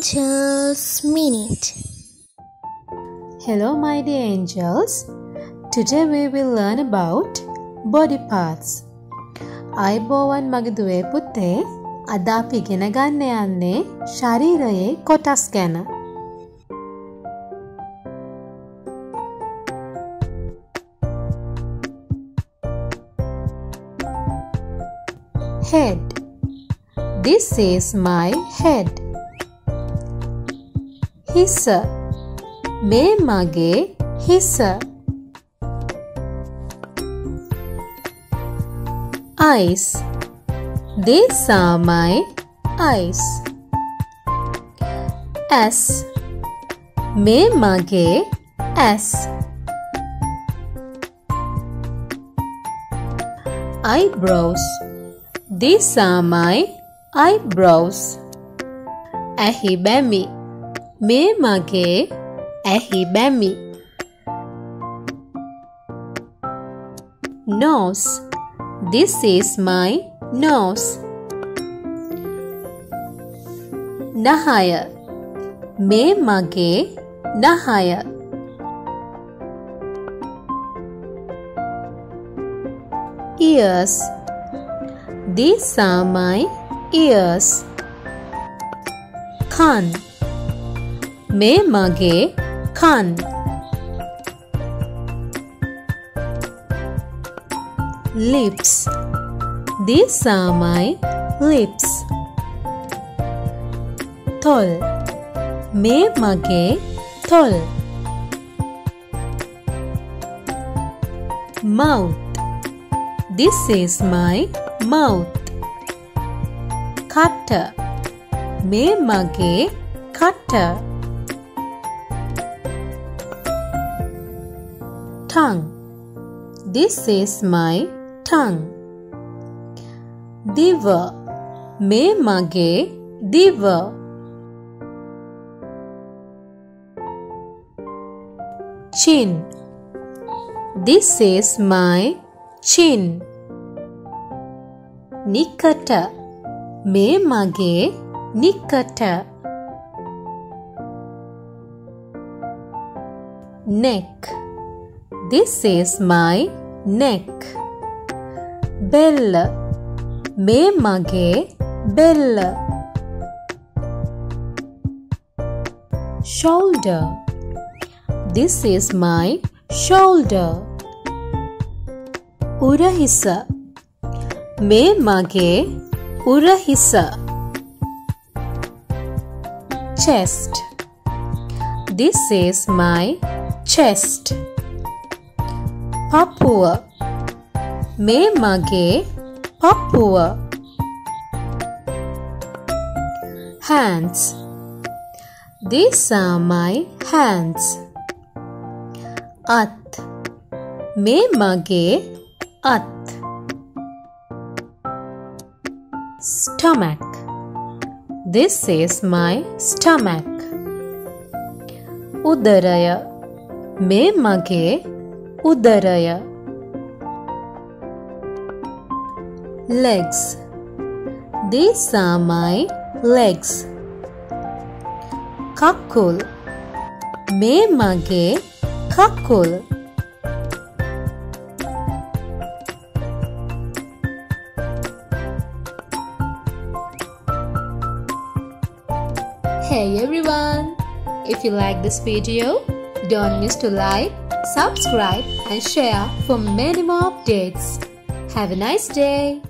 Angel's Minute. Hello, my dear angels. Today we will learn about body parts. අයිබෝවන් මගේ දුවේ පුතේ අද අපි ඉගෙන ගන්න යන්නේ ශරීරයේ කොටස් ගැන. Head This is my head. හිස. me mage හිස. Eyes, this are my eyes s. me mage s. Eyebrows. these are my eyebrows ahibemi බැමි මේ මගේ ඇහි බැමි nose this is my nose නහය මේ මගේ නහය ears these are my ears කන් me mage खान lips. These are my lips. Tall. Me mage tall. Mouth. This is my mouth. Cutter. Me mage cutter. tongue. This is my tongue. Diva. Me mage diva. Chin. This is my chin. Nikata. Me mage nikata. Neck. This is my neck. Bell. Me mage bell. Shoulder. This is my shoulder. Urahisa. Me mage urahisa. Chest. This is my chest. ಪಪ್ಪುವ ಮೇಮಗೆ ಪಪ್ಪುವ hands These are my hands. At me mage at stomach. This is my stomach. Udaraya me mage udaraya. legs. These are my legs. Kakul. Me mage kakul. Hey everyone! If you like this video, don't miss to like, subscribe and share for many more updates. Have a nice day!